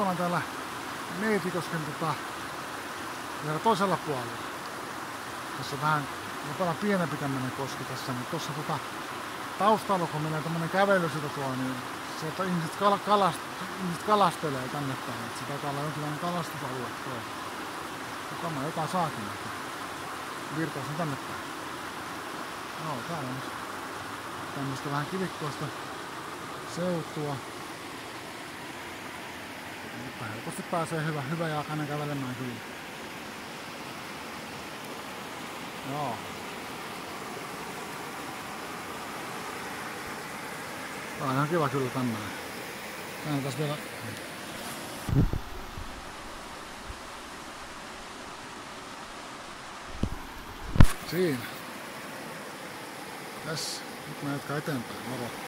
ollaan täällä Neitikosken tota, vielä toisella puolella. Tässä on vähän on paljon pienempi tämmönen koski tässä, mutta tuossa tota, taustalla kun menee tämmönen kävely sitä tuolla, niin sieltä ihmiset, kal- kalast, ihmiset kalastelee tänne päin. Että se taitaa olla jonkinlainen kalastusalue tuo. Tämä jotain saakin, että virtaus on tänne päin. Joo, täällä on tämmöistä vähän kivikkoista seutua. Mutta helposti pääsee hyvä, hyvä jalkainen kävelemään kyllä. Joo. Tää on ihan kiva kyllä tämmönen. Tää tässä vielä... Siinä. Tässä. Nyt mä jatkan eteenpäin. Moro.